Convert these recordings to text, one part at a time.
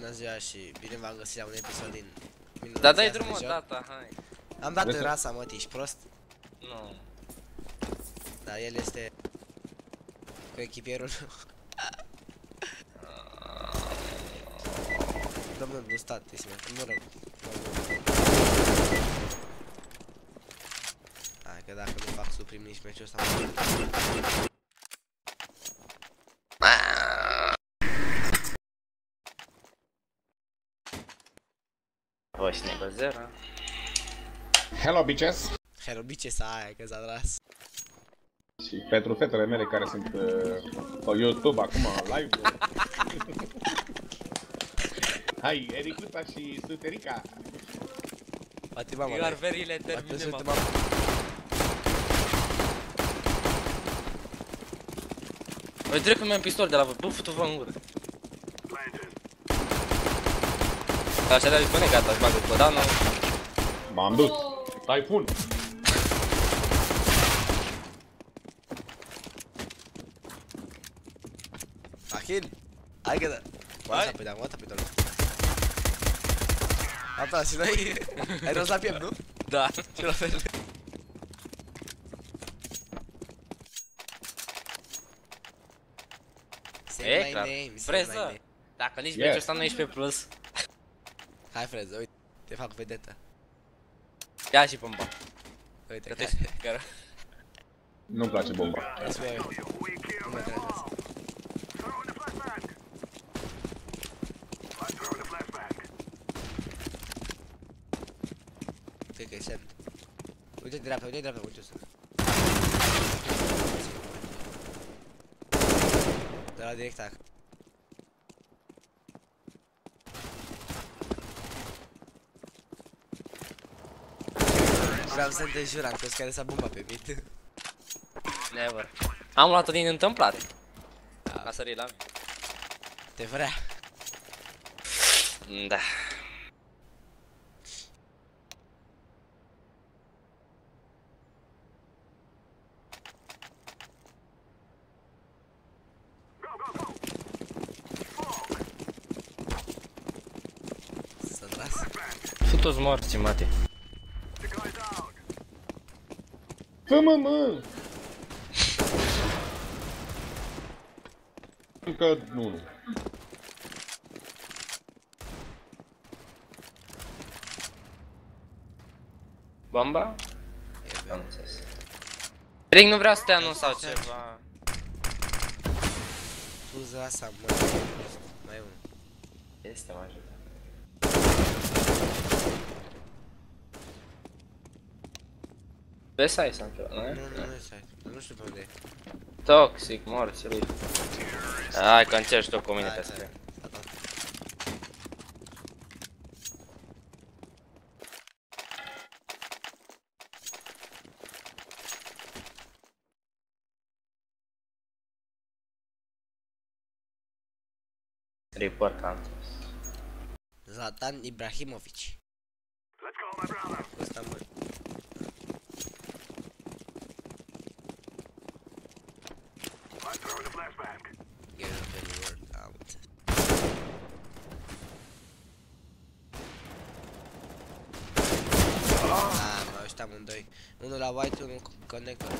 Bună ziua și bine v-am găsit la un episod din Da, dai minunăția drumul asta de o joc. dată, hai. Am dat Vreți în să- rasa, mă, ești prost? Nu. Dar el este cu echipierul meu. Domnul gustat, este mă rog. Hai că dacă nu fac suprim nici meciul ăsta Voici nego zero. Hello, bitches! Herobice să aia, că s-a tras Și pentru fetele mele care sunt uh, pe YouTube acum, live Hai, Ericuța și Suterica! Poate mama You are live. very late, Poate termine, sunt mă. mama Băi, direct că mi-am pistol de la vă. Bă, futu-vă în gură. Așa de-a spune gata, își bagă codanul. M-am dus! Typhoon! Achil, hai că da Hai. Mă, pe da, mă, pe da Apa, și noi ai rost la piept, nu? Da. Și la fel Say E my clar. name, say my Freză. name. Dacă nici Yes. meciul ăsta nu ești pe plus. Hai freză, uite, te fac vedetă. Ia și pompa. Uite, Că care te care- Nu-mi place bomba. Îți mie, Nu mă deranjează Cred că e semn. Uite dreapta, uite dreapta, uite sunt De la direct ac Vreau să te jur, am crezut că are să bomba pe mit Never. Am luat-o din întâmplare. A sărit la mine. Te vrea Da. Să tras Futu-ți morți, mate. Fă mă, mă! Încă nu, nu. Bomba? E Am bine. înțeles. Ring, nu vreau să te anunț sau ceva. Tu asta, mă Mai e unul Este, mă ajută. Pe site sau ceva, nu? Nu, nu, nu, stai Nu știu pe unde e Toxic, morți lui. Hai că încerci tu cu mine pe screen. S-a. Report Hunters. Zlatan Ibrahimovic. Ăsta mă. European World, am înțeles. Ah, mă, ăștia amândoi. Unul la white, unul cu connector.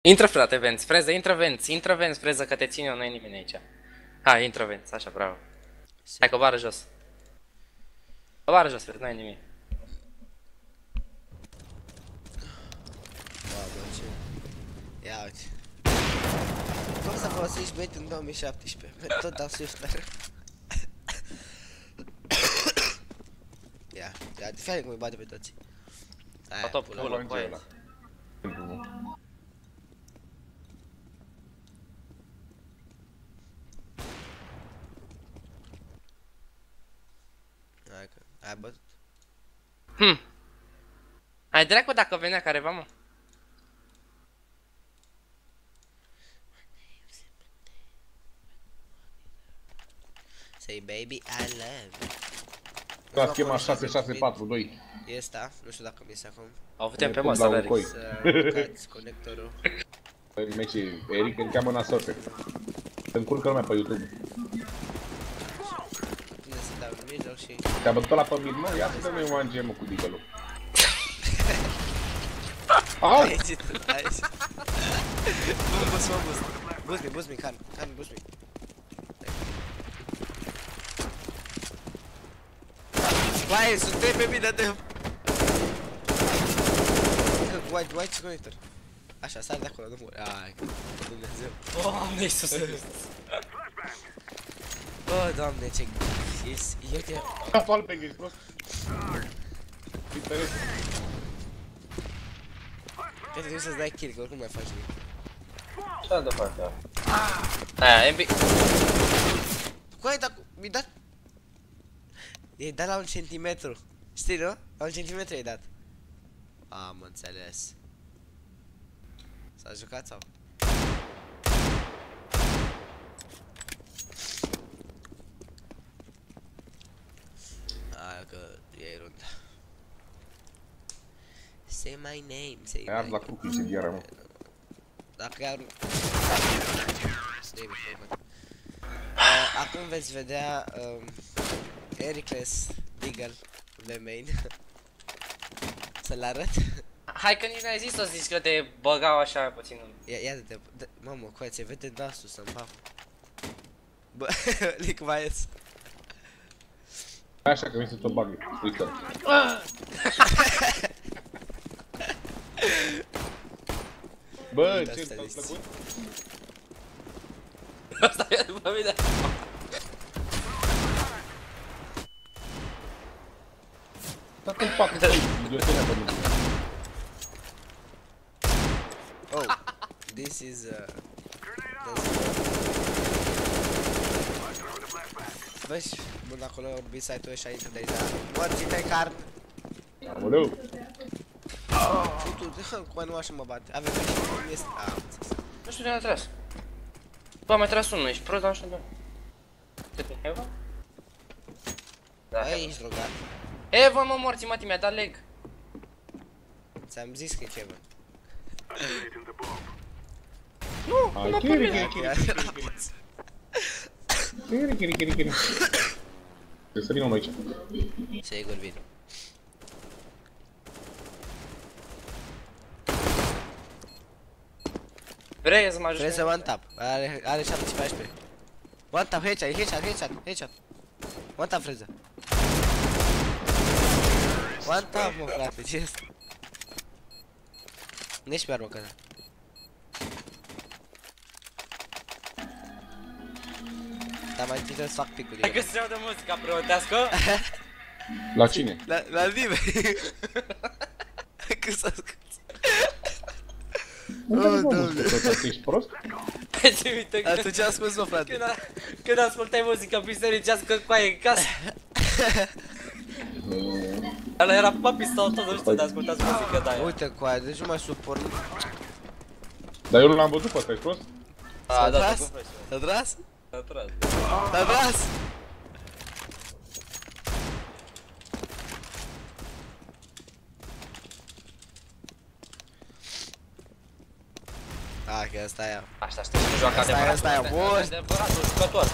Intră frate, Venț, freză, intră Venț, intră Venț, freză, că te țin eu, nu e nimeni aici. Hai, intră Venț, așa, bravo. Hai, coboară jos. Coboară jos, frate, nu e nimic. Mamă, ce... Ia uite. Cum să folosești bait în 2017? Tot dau shifter. Ia, ia, de fiecare cum îi bate pe toți. Aia, Tot pula. pulă, Orange coaie. ăla. Hai că, ai bătut. Hm. Hai dracu dacă venea careva, mă. Say baby I love you. La Nu schema acolo 6642. E asta, nu știu dacă mi este acum. O putem pe Cum masă, la un Larry. coi. Să aruncați conectorul. Păi, meci, Eric îl cheamă nasote. Se încurcă lumea pe YouTube. Și... Te-a bătut la pe mid, mă? Ia să dăm noi un gemă cu digălul. Au! Aici, aici. Bun, bus, mă, bus. Bus me, bus me, can, can, bus me. Vai, suntem pe mine de... Că, white, white și conector. Așa, sar de acolo, nu mor. Ai, Dumnezeu. Doamne, Iisuse. Oh, doamne, ce... Yes, eu te... Apal pe ești prost. Interes. Te trebuie să-ți dai kill, că oricum mai faci nimic. Ce de fac, da? Aia, MB... Cu ai dat, mi dat... I-ai dat la un centimetru. Știi, nu? La un centimetru ai dat. Am înțeles. S-a jucat sau? Aia că e runda. Say my name, say Ai ars my la cuc incendiară, mă. Dacă iar... David Coleman. Uh, acum veți vedea um, Ericles Deagle de main. Să-l arăt? Hai că nici n-ai zis să zici că te băgau așa puțin în... Ia, ia de de Mamă, coațe, vede nasul să-mi fac. Bă, lic mai ies. Așa că mi se tot bagă. Uite. Bă, Uite, ce asta ți-a este. plăcut? Asta e după mine. Stați în pac, idiotenea pe mine. Oh, this is uh... this- Vezi, bun, acolo urbi site-ul ăsta intră de aici, da. Morți de carne. Aoleu. Și tu, cum nu așa mă bate. Avem și cum este... A, am înțeles. Nu știu de a tras. Bă, am mai tras unul, ești prost, dar nu știu de Cât e Eva? Da, Ai, Eva. ești drogat. Eva, mă, morți, mă, mi-a dat leg. Ți-am zis că e Kevin. Hai, chiri, chiri, chiri, chiri, chiri, chiri. Să sărim om aici. Sigur vin. Vrei să mă ajut? Trebuie să one tap. Are, are 17 One tap, headshot, headshot, headshot, headshot. One tap, freză. One tap, mă, frate, ce este? Nici pe armă, că da. Dar mai întâi trebuie să fac picul Hai din că se audă muzica preotească. La cine? La, la nimeni. Cât s-a scăt. Unde Oh, mă, Doamne. mă, tot ești prost? Ți uite că... Atunci am spus, mă, frate. Când, a, când ascultai muzica bisericească cu aia în casă. Ăla era papi sau tot, nu știu de ascultați muzică de aia. Uite cu aia, deci nu mai suport. Dar eu nu l-am văzut pe ăsta, ești prost? A, da, tras? da, cum Te-a tras? faci? tras. Te-a tras? A, că asta e. Asta știi, nu joacă Asta e, adevărat. asta e, bun. Adevăratul jucător.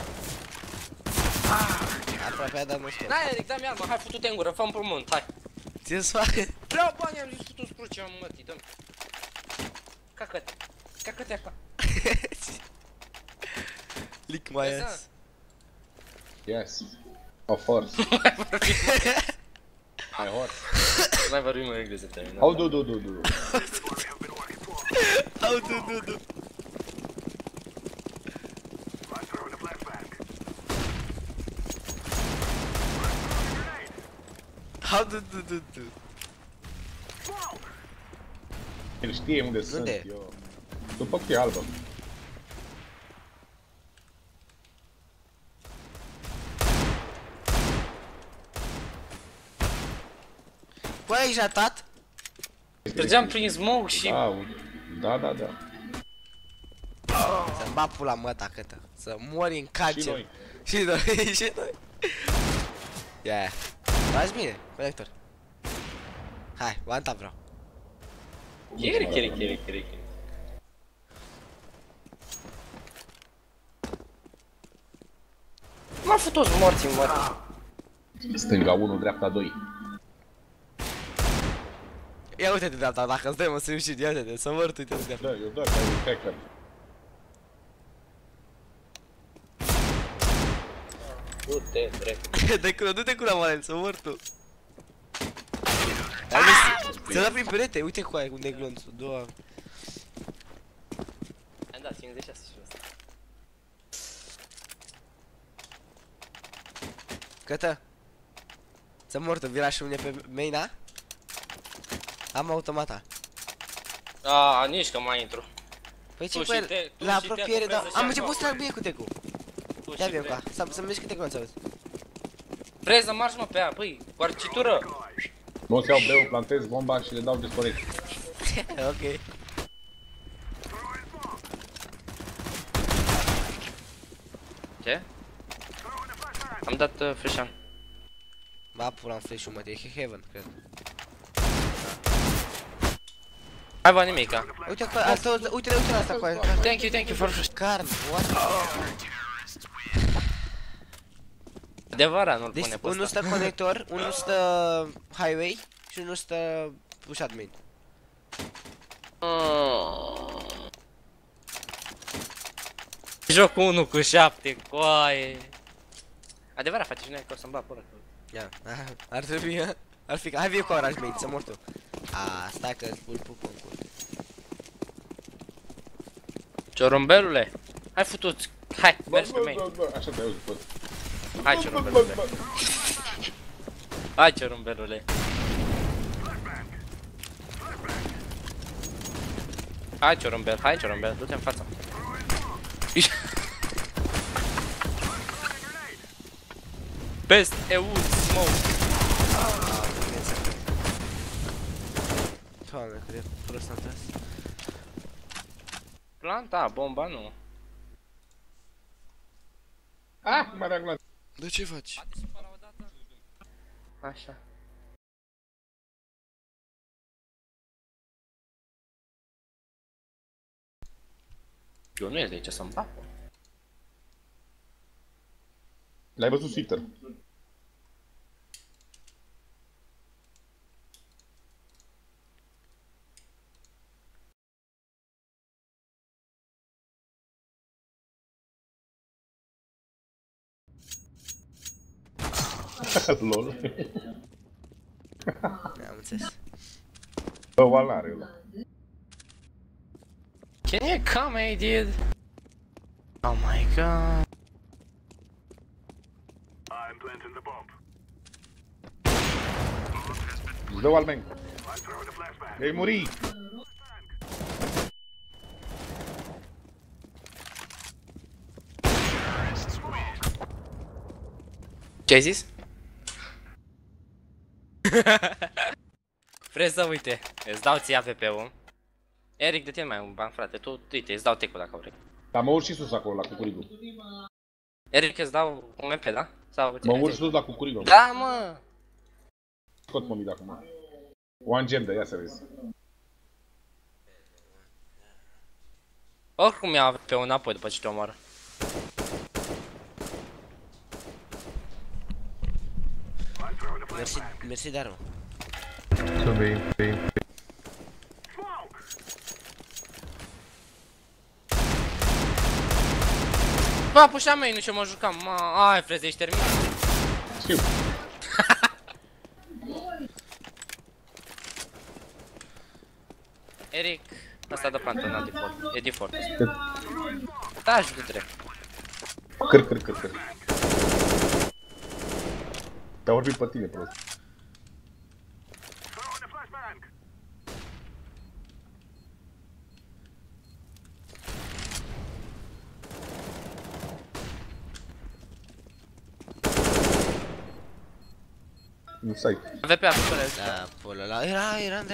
Aproape a dat nu știu. N-ai, Eric, dă-mi armă, hai, futu-te în gură, fă-mi pământ, hai. Ce să fac? Vreau bani, am zis tu spruce, am mătii, dă-mi. Cacă-te. Cacă-te acá. Lick my Vezi, ass. Yes. Of course. My horse. Mai vorbim în engleză, terminat. How do do do do. Au, du, du, du. How do, do, do, do. El știe unde sunt eu. După cutia albă. Băi, ai jatat? Trăgeam prin smoke și... Da, uite. da, da, da. Să-mi bat pula măta câtă. Să mori în Și cancer. noi. Și noi, și noi. Ia, yeah. Faci bine, conector. Hai, one tap vreau. Chiri, chiri, chiri, chiri, chiri. M-a făcut morții în mă. Stânga 1, dreapta 2. Ia uite de dreapta, dacă îți dai mă să reușit, ia uite-te, să mărt, uite de dreapta. Da, eu da, că ai un cracker. Du-te, drept. De culo, du-te cu la Valel, să mor tu. Ai vezi, ți-a dat prin perete, uite cu aia, unde e glonțul, doamne. Am dat 56 și ăsta. Cătă. Să mor tu, vira și unde pe main, Am automata. A, nici că mai intru. Păi ce Tu cu și el, te- tu la și te apropiere, da. acoperi Am să început să și trag bine cu tecu. Tu Ia și bine te- ca, să să mergi câte glonțe auzi. Freză, marș mă pe ea, băi, cu arcitură. Nu o să iau breu, plantez bomba și le dau disconnect. ok. Ce? Am dat uh, flash Ba pula în flash-ul mă, e heaven, cred. Hai bă, nimica. Uite cu asta, uite, uite, uite la asta cu aia. Thank you, thank you for flash. Carn, what? Adevărat, nu-l Deci pune pe unul ăsta. stă conector, unul stă highway și unul stă pushat main. Mm. Joc 1 cu 7, coaie. Adevărat, face și noi că o să-mi bat pula. Ia, ar trebui, ha? Ar fi, hai vie cu orange main, să mor tu. A, stai că îți pun pupă în cur. Ciorumbelule, hai futuți. Hai, mergi pe Bă, main. bă, bă, Așa te auzi, bă. Hai, Bă, ciorumbelule. bă, Hai, ciorumbelule. Hai, ciorumbel, hai, ciorumbel, du-te în fața. Best EU smoke. Doamne, cât de prost am tras. Planta, bomba nu. Ah, mai era glas. De ce faci? Așa. Eu nu e de ce să-mi bag. L-ai văzut Twitter. Lol. Am înțeles. Bă, oal ăla. Can you come, hey, dude? Oh my god. I'm planting the bomb. Îți dă oal menc. Ei muri! Ce ai zis? Freză, uite, îți dau ție AVP-ul. Eric, de tine mai un ban, frate, tu, uite, îți dau tecul dacă vrei. Dar mă urci și sus acolo, la cucurigu. Eric, îți dau un MP, da? Sau Mă urci sus la cucurigu. Da, mă! Scot pe mid acum. One gem de ia să vezi. Oricum ia AVP-ul înapoi după ce te omoară. Mersi, mersi. Să vei, vei. Bă, pușea mei, nu ce mă jucam, mă, ai, freze, ești terminat. Știu. Eric, asta dă plantă, n-a default, e default. Da, ajută drept. Câr, câr, câr, câr. Te-a vorbit pe tine, prost. Nu stai. AVP, AVP, Da, pula la... Era, era în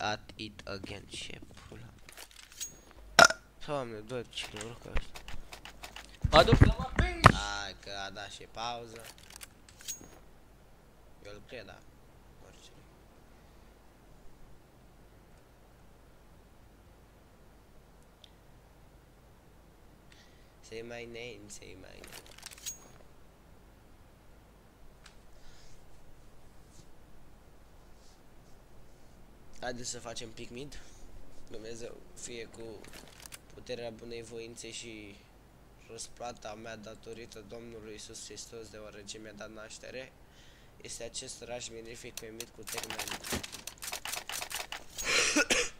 at it again, ce pula. Doamne, dă ce noroc ăsta. Mă duc la mă Hai că a dat și pauză. Eu îl cred, da. Orice. Say my name, say my name. Haideți să facem pic mid. Dumnezeu fie cu puterea bunei voințe și răsplata mea datorită Domnului Isus Hristos deoarece mi-a dat naștere este acest raj mirific primit cu termen.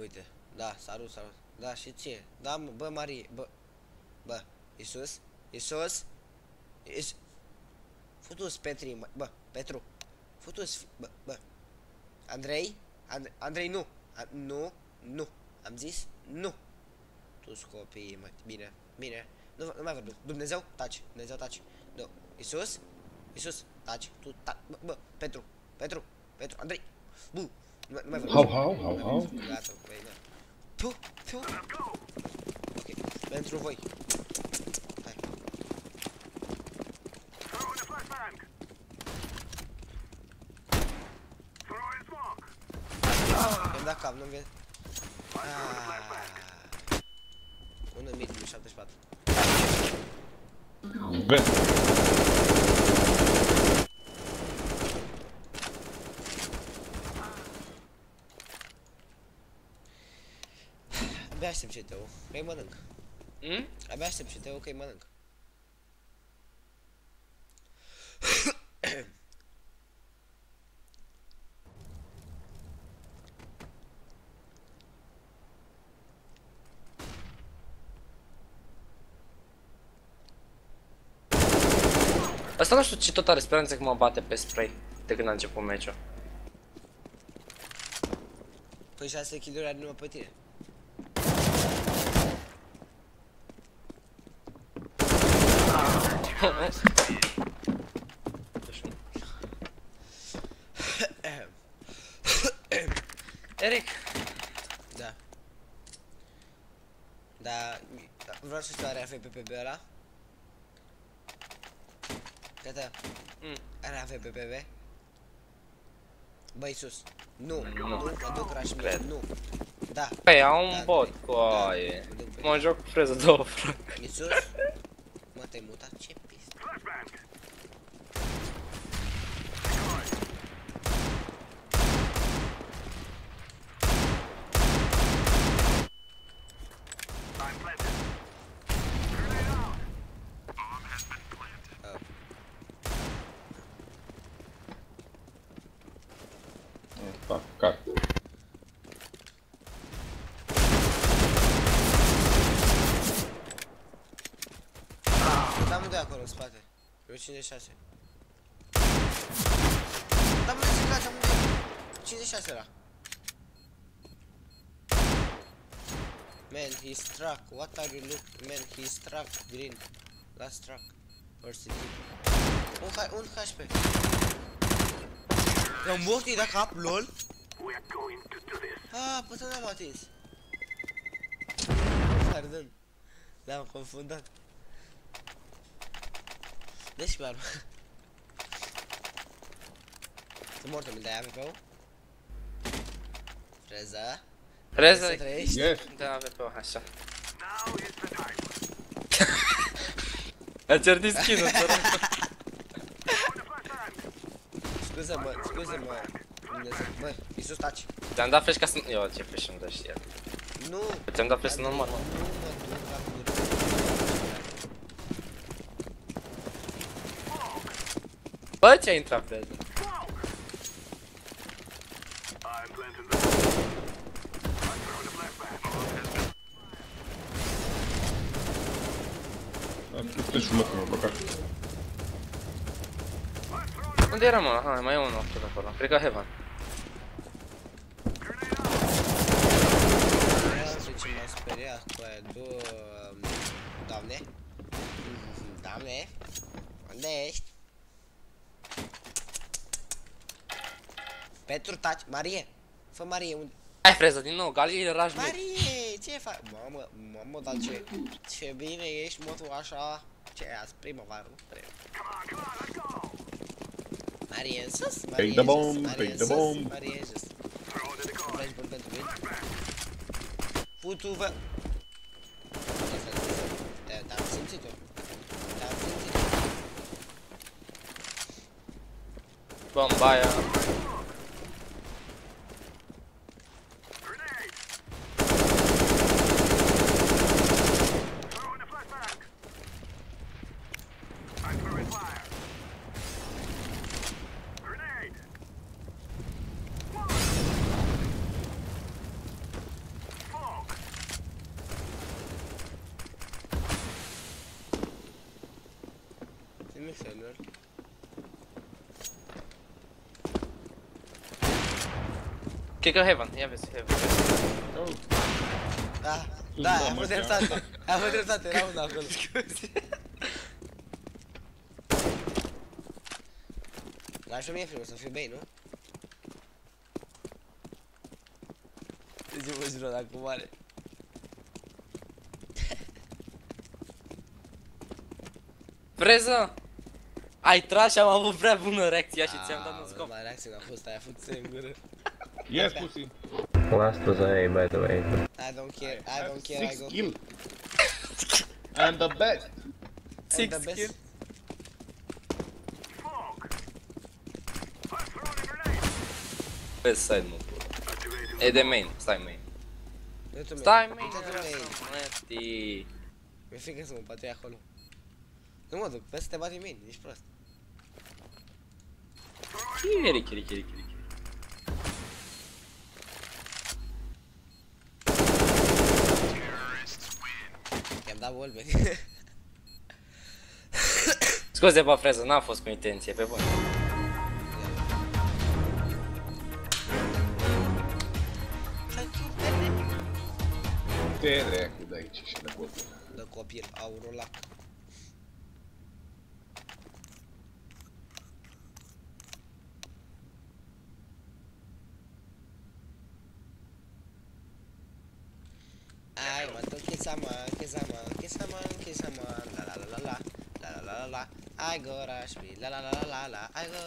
Uite, da, salut, salut. Da, și ție. Da, mă, bă, Marie, bă. Bă, Isus? Isus? Is... Futus Petri, mă, bă, Petru. Futus, bă, bă. Andrei? And Andrei, nu. A nu, nu. Am zis nu. Tu copiii, mă, bine, bine. Nu, nu mai vorbim. Dumnezeu, taci. Dumnezeu, taci. Nu. Isus? Isus, taci. Tu, ta bă, bă, Petru, Petru, Petru, Andrei. Bu. Nu, mai- nu mai vorbim. Hau, hau, hau, hau. Gata, băi, da. Tu, tu. Ok, pentru voi. Hai. I-am dat cap, nu-mi vede. Ah. Unul mid, nu 74. Bă, Abia aștept CT-ul, că-i mănânc. Hmm? Abia aștept CT-ul, că-i mănânc. Asta nu știu ce tot are speranțe că mă bate pe spray de când a început meciul. Păi 6 kill-uri are numai pe tine. Eric, Da. Da, mi- da, vreau să știu, are AFPPB ăla? Gata, Mm. are AFPPB? Băi, sus. Nu, nu, mă duc rush mid, cred. nu. Da, Păi, am un Da, bot da, cu da, aie. mă duc pe- Mă joc cu freză două, frate. Iisus? Mă, te-ai mutat? Ce pis. Oh. fac, car. Da, mă, de acolo, în spate. Eu 56. Da, mă, de da, mă, de 56 ăla. Man, he struck. What are you look? Man, he struck green. Last struck. First city. Un, H un HP. L-am mort, i-a dat cap, lol. Ah, păi n-am atins. Pardon. L-am confundat. Deci, mi-ar... Sunt mort, îmi dai AVP-ul? Freza? Freză? Să trăiești? Yes. Da, avem pe așa. A certit skin-ul, sărac. Scuză-mă, scuză-mă. Dumnezeu, bă, Iisus, taci. Ți-am dat flash ca să... Eu, ce flash îmi dă și el. Nu! Ți-am dat flash normal. Nu mă duc la cură. Bă, ce-a intrat freză? Te și mă, mă băgat. Unde era, mă? Hai, mai e unul tot acolo. Cred că Heaven. Ia ce m-a speriat cu aia, două... Doamne? Mhm, Doamne? Unde ești? Petru, taci. Marie. Fă Marie unde? Hai freză din nou, Galil Raj mid. Marie, ce faci? Mamă, mamă, dar ce, ce bine ești, mă, tu așa. Ce e azi, primăvară, nu? Pre- Marie în sus, Marie the în bomb, jos, Marie take în the sus, bomb. Marie în jos. Vrei bun pentru mine? Putu vă... Te- Te-am simțit eu. Te-am simțit eu. Bomba aia. Că Heaven, ia vezi, Heaven. Da, da, mă, avut dreptate. Ai avut dreptate, era unul acolo. Lași mie frumos să fiu bei, nu? Zi-mă jură dacă moare. Freză! Ai tras și am avut prea bună reacția și ți-am dat un scop. Mai reacție n-a fost aia, a fost în gură. Yes, pussy. Last was A, by the way. I don't care, I have don't care, I Six go. kill. And the best. Six the best. kill. Pe side mă pur. E de main, stai main. Du-te, Stai mate, main, du-te, mate. mătii. Mi-e frică să mă bate acolo. Nu mă duc, pe să te bate mine, ești prost. Chiri, chiri, chiri, chiri. I-am dat volbe. Scuze, bă, freză, n-a fost cu intenție, pe bun. Te dracu de aici și de acolo. Dă copil, aurul lac. Ai, mă, tu chisaman, chisaman, chisaman, chisaman, la la la la la, la la la la la, I go Rashmi, la la la la la la, I go...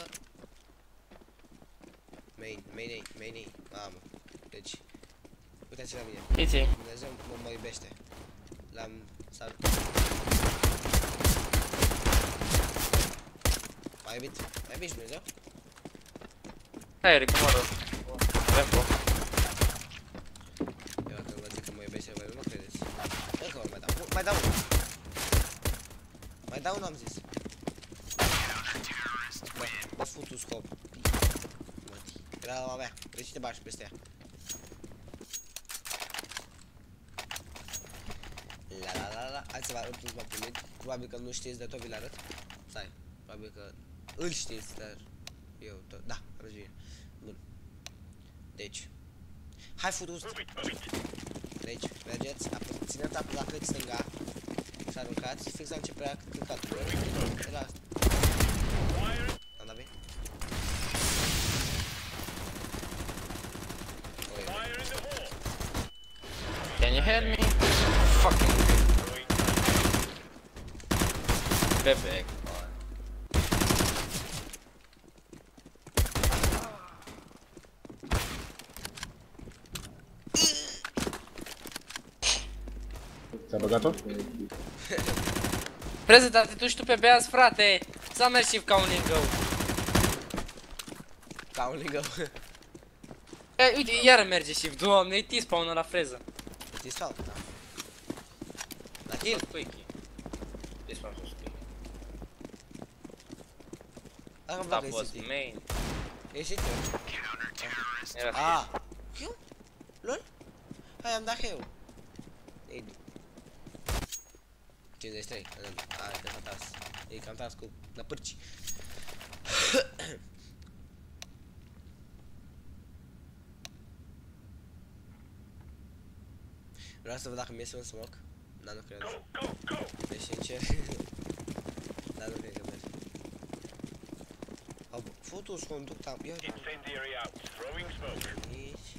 Main, main A, main A, mamă, deci, uitați la mine. Iți. Dumnezeu mă, mă iubește. L-am sal... M-a iubit. M-a iubit și Dumnezeu? Hai, Eric, mă rog. Rempo. Eu dacă vă zic că mă iubește, voi nu mă credeți. Încă unul mai dau. Mai dau unul. Mai dau unul, am zis. Bă, bă, futu scop. Mătii. Era la mea. Deci te bași peste ea. La la la la. Hai să vă arăt cum m-a primit. Probabil că nu știți de tot, vi-l arăt. Stai. Probabil că îl știți, dar eu tot. Da, răzbine. Bun. Deci. Hai futus. Deci, mergeți, apă, țineți apă la click stânga și aruncați fix la începerea căcatului. De la asta. Am dat bine? Oi, Can you hear me? Fucking. Bebe. Ți-a băgat-o? Freză, dar te duci tu pe beaz, frate! S-a mers și ca un lingău. Ca un lingău. E, uite, iară merge și doamne, e T-spawn la freză. Ți spal, da. La kill? Squeaky. T-spawn sus squeaky. Dacă îmi Da, plac boss, City. main. E City? Era Ah. Eu? Lol? Hai, am dat eu. Ei. 53. A, de fapt as. E cam tas cu năpârci. Vreau să văd dacă mi iese un smoke. Dar nu cred. Go, go, go! Deci sincer. Da nu cred că merge. Fă tu-ți conducta. Incendiary out. Throwing smoke. Nici.